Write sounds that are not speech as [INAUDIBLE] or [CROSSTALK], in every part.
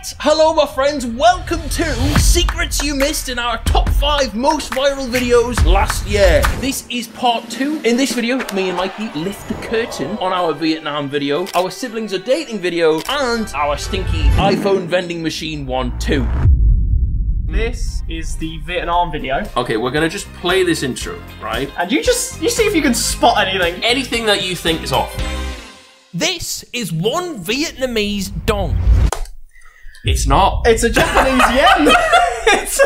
Right, hello my friends, welcome to Secrets You Missed in our top 5 most viral videos last year. This is part 2. In this video, me and Mikey lift the curtain on our Vietnam video, our siblings are dating video, and our stinky iPhone vending machine one too. This is the Vietnam video, Okay, we're gonna just play this intro, right? and you just you see if you can spot anything. Anything that you think is off. This is one Vietnamese dong. It's not. It's a Japanese [LAUGHS] yen. [LAUGHS] it's, a,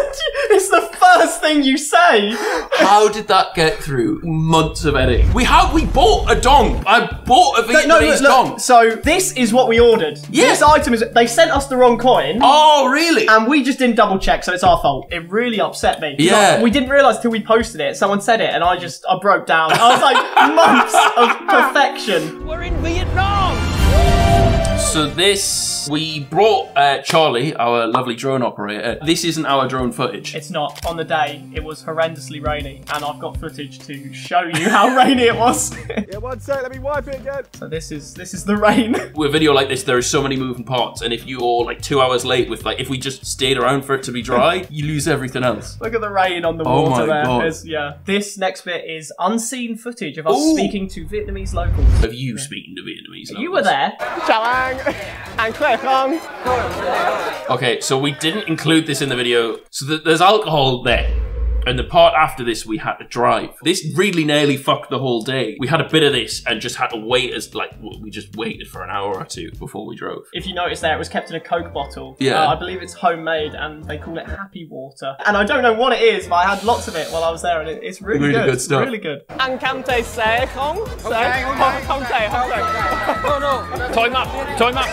it's the first thing you say. How did that get through months of editing? We have we bought a dong. I bought a Vietnamese No, look, dong. look. So this is what we ordered. Yeah. This item is. They sent us the wrong coin. Oh, really? And we just didn't double check, so it's our fault. It really upset me. Yeah. I- we didn't realise till we posted it. Someone said it, and I just I broke down. I was like [LAUGHS] months of perfection. We're in Vietnam. So this, we brought uh, Charlie, our lovely drone operator. This isn't our drone footage. It's not. On the day, it was horrendously rainy, and I've got footage to show you how [LAUGHS] rainy it was. [LAUGHS] Yeah, one sec, let me wipe it again. so this is this is the rain. [LAUGHS] With a video like this, there are so many moving parts, and if you're like two hours late with like, if we just stayed around for it to be dry, you lose everything else. Look at the rain on the Oh water my there. God. There's- yeah. This next bit is unseen footage of us Ooh. speaking to Vietnamese locals. Of you speaking to Vietnamese. Locals. You were there. Chào khỏe? Okay, so we didn't include this in the video. So th- there's alcohol there. And the part after this, we had to drive. This really nearly fucked the whole day. We had a bit of this and just had to wait as, like, we just waited for an hour or two before we drove. If you notice there, it was kept in a Coke bottle. Yeah. Uh, I believe it's homemade and they call it Happy Water. And I don't know what it is, but I had lots of it while I was there and it, it's really, Really good. good stuff. Really good. Anh Cam thầy sẽ không? Sẽ không, không thầy, không thầy. No, no. Toy map, toy map,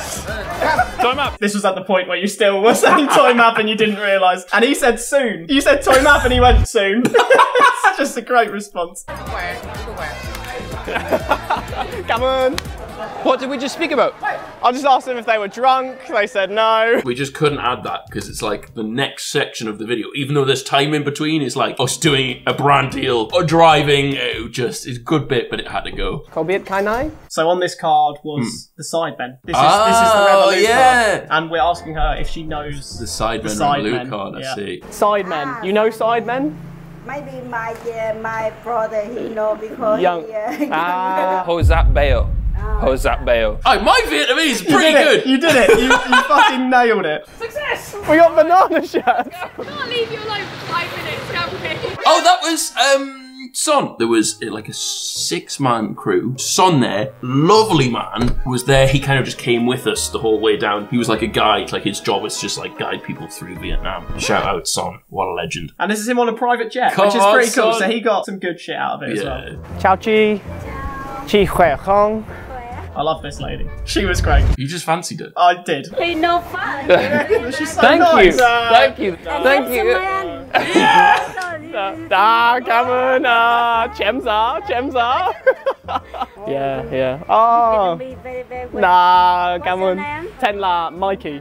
toy map. This was at the point where you still were saying toy map and you didn't realise. And he said soon. You said toy map and he went soon. [LAUGHS] it's just a great response. [LAUGHS] Come ơn. What did we just speak about? I just asked them if they were drunk. They said no. We just couldn't add that because it's like the next section of the video. Even though there's time in between, it's like us doing a brand deal or driving. It just it's a good bit, but it had to go. Cậu biết cái? So on this card was the side Sidemen. This is this is the. Oh, Revolut yeah. card. And we're asking her if she knows The Sidemen The Revolut Sidemen, card. I yeah. see. Sidemen. You know Sidemen? Maybe my uh, my brother he know because Young. he, uh, [LAUGHS] Ah. Josap Bayo. Josap Bayo. Oh, my Vietnamese is pretty did good. You did it. You, you [LAUGHS] fucking nailed it. Success! We got banana shirts. can't leave you alone for five minutes, can we? Oh, that was um Son. There was uh, like a six-man crew. Son there, lovely man, was there. He kind of just came with us the whole way down. He was like a guide. Like his job was just like guide people through Vietnam. Shout out Son, what a legend. And this is him on a private jet, Come which is on, pretty cool. son. So he got some good shit out of it as well. Yeah, Chào chị. Chị khỏe không? I love this lady. She was great. you just fancied it. I did. he no fun. [LAUGHS] She's so Thank nice. you, Uh, thank you, thank you. Đã, cảm ơn. Uh, chém gió, chém yeah, yeah. Oh. Be very very. Nah, cảm your ơn. name? Tên là Mikey.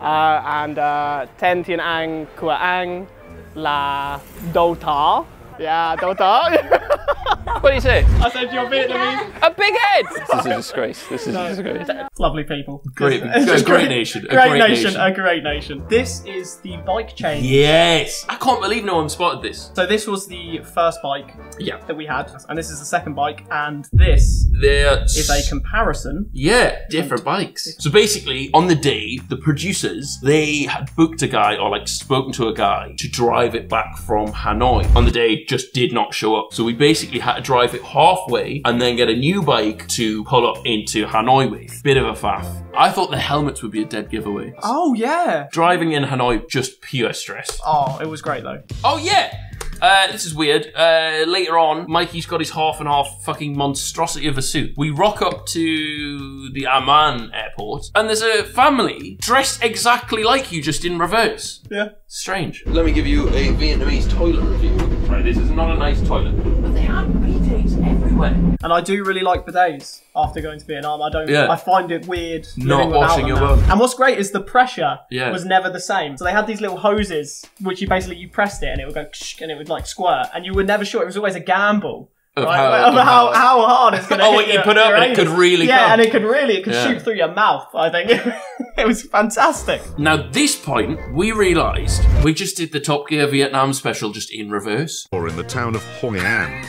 Uh, and uh, tên tiếng Anh của anh là Đô Thỏ. Yeah, Đô Thỏ. [LAUGHS] What do you say? I said you're Vietnamese. A big head. This is a disgrace. This is a disgrace. Lovely people. Great, It's a just great nation, a Great, great nation, nation. A great nation. This is the bike chain. Yes, I can't believe no one spotted this. So this was the first bike Yeah, that we had, and this is the second bike, and this is a comparison. Yeah, different bikes. So basically, on the day, the producers they had booked a guy or like spoken to a guy to drive it back from Hanoi. On the day, just did not show up. So we basically had to drive it halfway and then get a new bike to pull up into Hanoi with. Bit of a faff. I thought the helmets would be a dead giveaway. Oh yeah. Driving in Hanoi, just pure stress. Oh, it was great though. Oh yeah. Uh, this is weird. Uh, later on, Mikey's got his half and half fucking monstrosity of a suit. We rock up to the Amman airport, and there's a family dressed exactly like you, just in reverse. Yeah. Strange. Let me give you a Vietnamese toilet review. Right, this is not a nice toilet, but they have PJs. And I do really like bidets after going to Vietnam. I don't. Yeah. I find it weird Not washing your now. bum. And what's great is the pressure Yeah. was never the same. So they had these little hoses, which you basically you pressed it and it would go and it would like squirt, and you were never sure. It was always a gamble Of Right, how, of how, how hard it's going [LAUGHS] to Oh, hit what you your- put up and it could really Yeah, come. and it could really, it could Yeah. shoot through your mouth, I think. [LAUGHS] it was fantastic. Now, this point, we realised we just did the Top Gear Vietnam special just in reverse. Or in the town of Hoi An,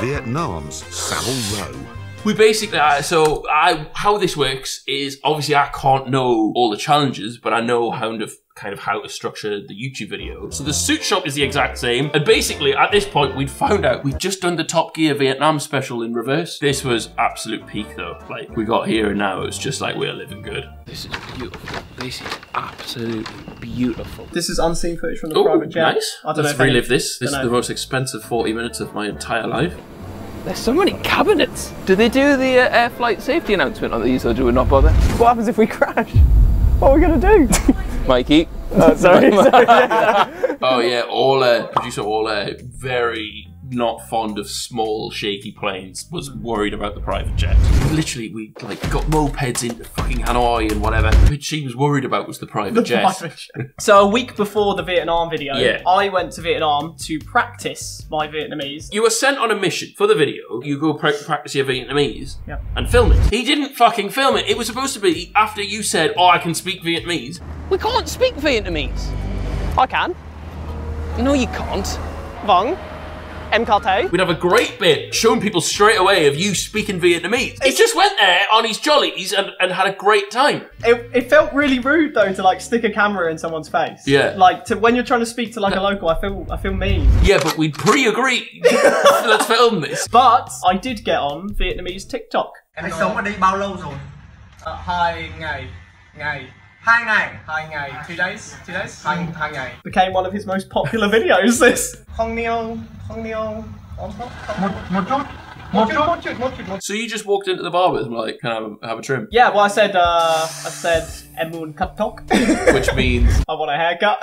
Vietnam's Savile Row. We basically, so I, how this works is obviously I can't know all the challenges, but I know how to kind of how to structure the YouTube video. So the suit shop is the exact same, and basically at this point we'd found out we'd just done the Top Gear Vietnam special in reverse. This was absolute peak though. Like we got here and now it's just like we're living good. This is beautiful. This is absolutely beautiful. This is unseen footage from the Oh, private jet. nice. I don't Let's know if any- relive this. This is don't the most expensive 40 minutes of my entire life. There's so many cabinets. Do they do the uh, air flight safety announcement on these or do we not bother? What happens if we crash? What are we gonna do? [LAUGHS] Mikey, oh, sorry. [LAUGHS] sorry. Oh yeah, all uh, producer all uh, very not fond of small shaky planes was worried about the private jet. Literally, we like got mopeds into fucking Hanoi and whatever. What she was worried about was the private The jet. private jet. So a week before the Vietnam video, Yeah. I went to Vietnam to practice my Vietnamese. You were sent on a mission for the video. You go pra- practice your Vietnamese Yep. and film it. He didn't fucking film it. It was supposed to be after you said, "Oh, I can speak Vietnamese." we can't speak Vietnamese. I can. No, you can't. Vâng. Em có thể. We'd have a great bit showing people straight away of you speaking Vietnamese. He just went there on his jollies and, and had a great time. It, it felt really rude though to like stick a camera in someone's face. Yeah. Like to when you're trying to speak to like a local, I feel I feel mean. Yeah, but we pre-agreed. [LAUGHS] Let's film this. But I did get on Vietnamese TikTok. Anh sống ở đây bao lâu rồi? hai ngày, ngày, Hai ngày. hai ngày, two days, two days. Hai, hai ngày. Became one of his most popular videos. This. Chút, một So you just walked into the barbers and were like, can I have a, have a trim? Yeah, well, I said, uh, I said, Emun cut talk. [LAUGHS] Which means [LAUGHS] I want a haircut.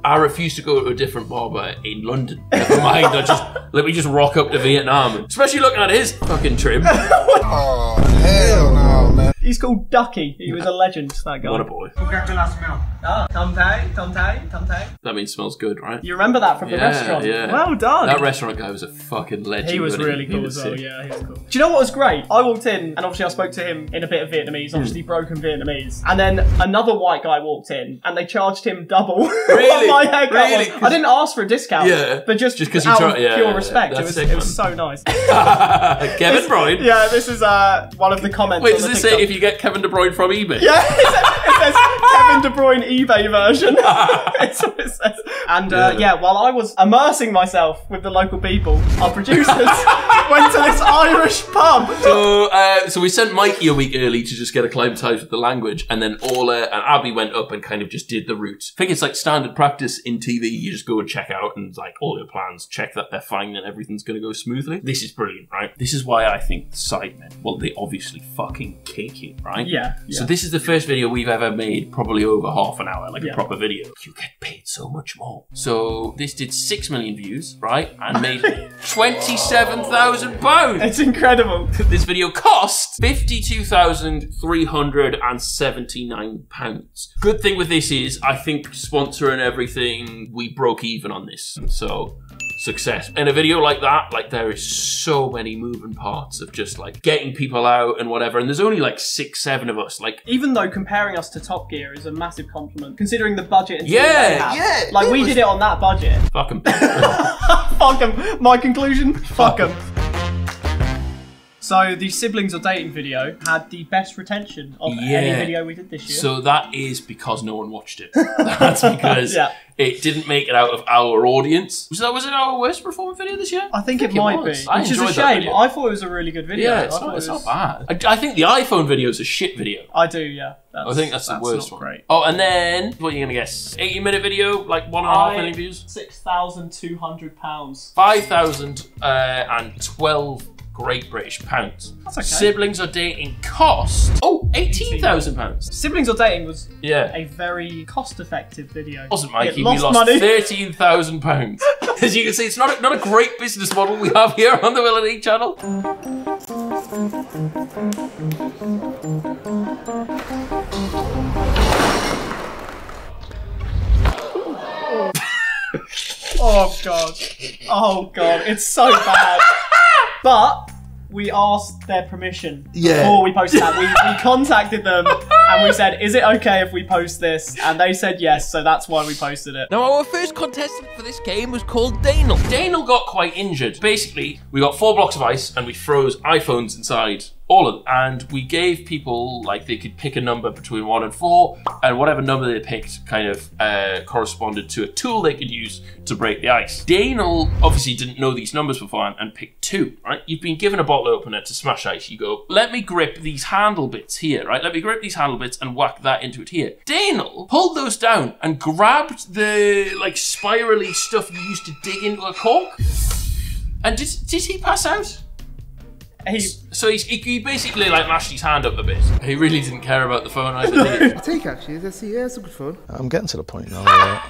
[LAUGHS] I refuse to go to a different barber in London. Never mind, I just let me just rock up to Vietnam. Especially looking at his fucking trim. Oh, hell no, man. He's called Ducky. He was a legend, that guy. What a boy. Coca-Cola smell. Ah, Tom Tay, Tom Tay, Tom Tay. That means smells good, right? You remember that from the Yeah, restaurant? yeah. Well done. That restaurant guy was a fucking legend. he was wasn't really cool was as well. sick. Yeah, he was cool. Do you know what was great? I walked in, and obviously I spoke to him in a bit of Vietnamese, obviously broken Vietnamese. And then another white guy walked in, and they charged him double. [LAUGHS] Really? what my haircut Really? was. I didn't ask for a discount. Yeah. but just Just 'cause you out of yeah, pure yeah, respect, it was it was so nice. [LAUGHS] Kevin De Bruyne. yeah, this is uh one of the comments. Wait, on does the this TikTok. say if you get Kevin De Bruyne from eBay? Yeah, [LAUGHS] it says Kevin De Bruyne eBay version. [LAUGHS] That's what it says. And uh, Yeah. yeah, while I was immersing myself with the local people, our producers [LAUGHS] [LAUGHS] went to this Irish pub. So, uh, so we sent Mikey a week early to just get acclimatized with the language, and then Orla and Abby went up and kind of just did the route. I think it's like standard practice in TV. You just go and check out and like all your plans, check that they're fine and everything's going to go smoothly. This is brilliant, right? This is why I think the sidemen, well, they obviously fucking kick it, right? Yeah, So this is the first video we've ever made, probably over half an hour, like Yeah. a proper video. You get paid so much more. So this did six million views, right, and made [LAUGHS] twenty-seven thousand pounds. It's incredible. This video cost £52,379. Good thing with this is, I think, sponsor and everything, we broke even on this. So, success. In a video like that, like, there is so many moving parts of just, like, getting people out and whatever. And there's only, like, six, seven of us. Like, Even though comparing us to Top Gear is a massive compliment, considering the budget and Yeah, yeah, Like we was- did it on that budget. fuck 'em. [LAUGHS] Fuck 'em. My conclusion: fuck 'em. So the siblings are dating video had the best retention of any video we did this year. So that is because no one watched it. [LAUGHS] That's because [LAUGHS] Yeah. it didn't make it out of our audience. Was that was it our worst performing video this year? I think, it might was. be, I which is a shame. I thought it was a really good video. Yeah, I it's, not, it it's was- not bad. I, I think the iPhone video is a shit video. I do, yeah. That's, I think that's, the worst one. Great. Oh, and then what are you gonna guess? 80 minute video, like one and a half million views. Six thousand two hundred pounds. Five thousand uh, and twelve Great British pounds. That's okay. Siblings are dating cost. Oh, eighteen thousand pounds. Siblings or dating was Yeah. a very cost-effective video. wasn't It lost we lost money. thirteen thousand pounds. [LAUGHS] As you can see, it's not a, not a great business model we have here on the Will and E channel. Oh god. Oh god, it's so bad. [LAUGHS] But we asked their permission Yeah. before we posted that. We, we [LAUGHS] contacted them [LAUGHS] and we said, "Is it okay if we post this?" And they said yes, so that's why we posted it. Now, our first contestant for this game was called Daniel. Daniel got quite injured. Basically, we got four blocks of ice and we froze iPhones inside all of. And we gave people, like, they could pick a number between one and four, and whatever number they picked kind of uh, corresponded to a tool they could use to break the ice. Daniel obviously didn't know these numbers beforehand and picked two, right? You've been given a bottle opener to smash ice. You go, let me grip these handle bits here, right? Let me grip these handle bits and whack that into it here. Daniel pulled those down and grabbed the, like, spirally stuff you used to dig into a cork. And did, did he pass out? He, So he's, he, he basically like mashed his hand up a bit. He really didn't care about the phone either. did he? [LAUGHS] Take actually, let's see. Yeah, it's a good phone. I'm getting to the point now.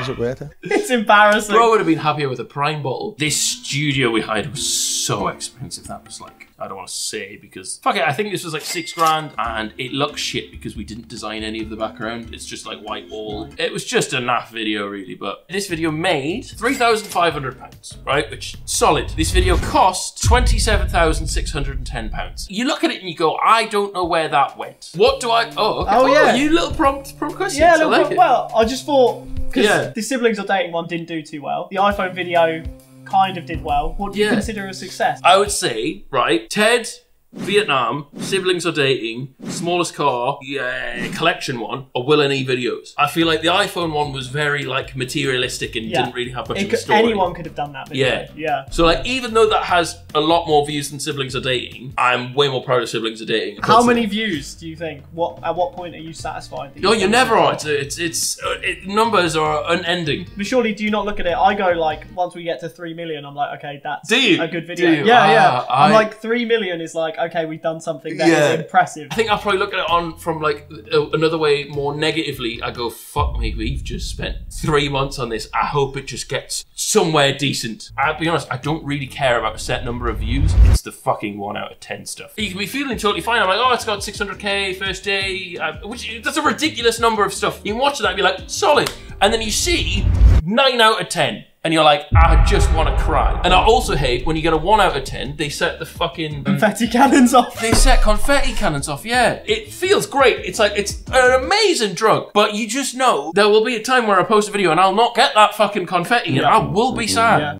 Is it worth it? [LAUGHS] it's embarrassing. Bro would have been happier with a prime bottle. This studio we hired was so expensive. That was like I don't want to say because fuck it. I think this was like six grand, and it looks shit because we didn't design any of the background. It's just like white wall. It was just a naff video really. But this video made three thousand five hundred pounds, right? Which solid. This video cost twenty seven thousand six hundred and ten pounds. You look at it and you go, I don't know where that went. What do I? Oh, okay. Oh, yeah. You little prompt prompt questions. Yeah, I like it. well, I just thought because Yeah. the siblings are dating one didn't do too well. The iPhone video kind of did well. What do you Yeah. consider a success? I would say, right, Ted, Vietnam, siblings are dating, smallest car, yeah, collection one, are Will and E videos. I feel like the iPhone one was very like materialistic and Yeah. didn't really have much It of a could- story. anyone could have done that video. Yeah. Yeah. So like, even though that has a lot more views than siblings are dating, I'm way more proud of siblings are dating. How many views do you think? What at what point are you satisfied? that No, you've you done never are. It's it's, it's uh, it, numbers are unending. But surely, do you not look at it? I go like once we get to three million, I'm like, okay, that's Do you? a good video. Do you? Yeah, yeah. Ah, I'm I- like three million is like okay, we've done something that is Yeah. impressive. I think I'll probably look at it on from like a- another way more negatively. I go, fuck me, we've just spent three months on this. I hope it just gets somewhere decent. I'll be honest, I don't really care about a set number of views. It's the fucking one out of ten stuff. You can be feeling totally fine. I'm like, oh, it's got 600k first day, uh, which that's a ridiculous number of stuff. You can watch that and be like, solid, and then you see nine out of ten. And you're like, I just want to cry. And I also hate when you get a 1 out of 10, they set the fucking Confetti cannons off. they set confetti cannons off, yeah. It feels great. It's like, it's an amazing drug. But you just know there will be a time where I post a video and I'll not get that fucking confetti and I will be sad. Yeah.